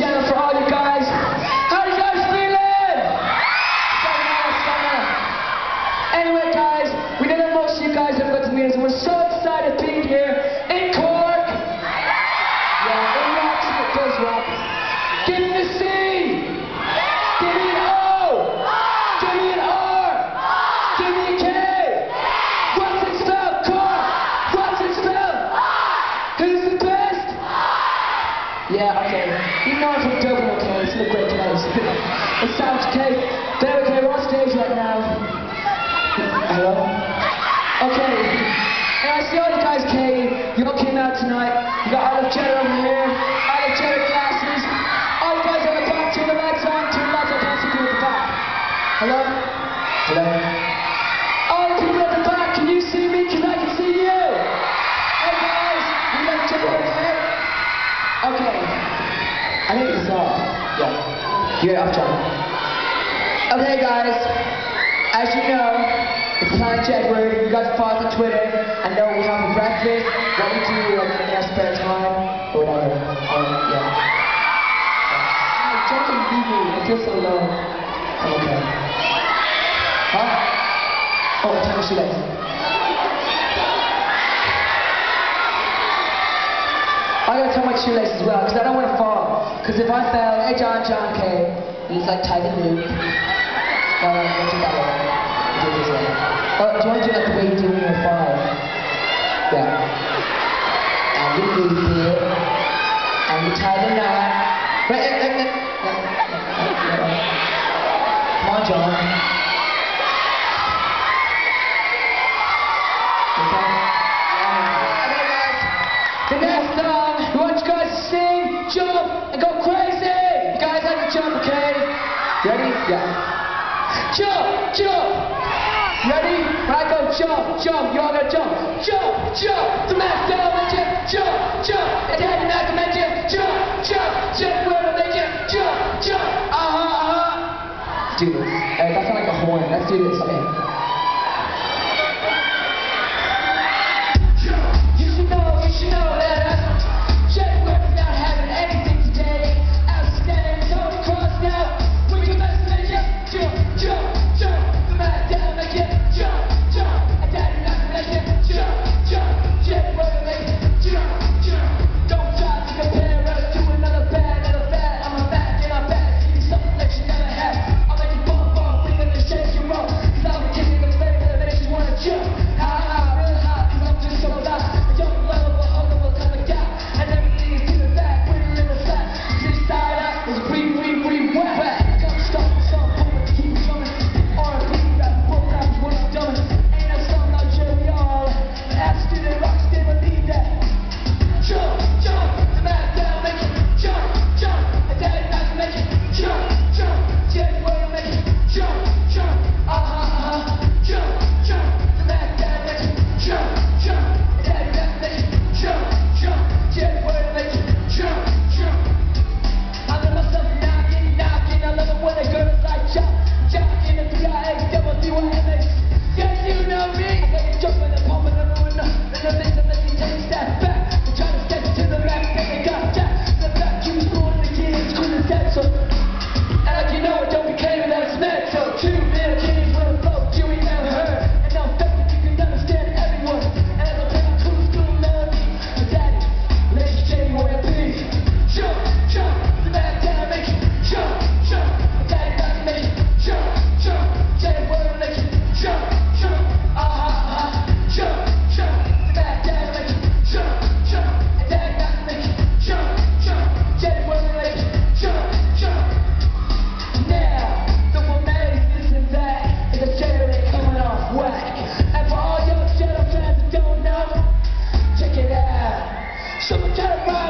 a You know I'm from Dublin, okay? It's a great place. it sounds okay. There, okay, we're on stage right now. Hello? Okay. And I see all you guys came. You all came out tonight. You got Olive Cheddar over here. Olive Cheddar glasses. All you guys on the back, turn the lights on. Turn the lights on. At the back. Hello? Hello? Think. Yeah. You're off, John. Okay, guys. As you know, it's Planet Jedward. You guys follow us on Twitter. I know we have a breakfast. What we do like, in our spare time or whatever. Um, yeah. John, leave me. I feel so alone. I'm okay. Huh? Oh, time to shoelace. I gotta tie my shoelace as well, because I don't want to fall. Because if I fell, hey John, John K, he's like tight and loop. No, no, don't do that way. Do it this way. Oh, do you want to do like the way you do when you're five? Yeah. Jump, okay? Ready? Yeah. Jump, jump. Ready? I go jump, jump, you all gotta jump. Jump, jump. The master dimension. Jump, jump. And then the master dimension. Jump, jump. Jump where I it. Jump, jump. Uh huh, uh huh. Do this. Hey, that sounds like a horn. Let's do this. Okay. Chama o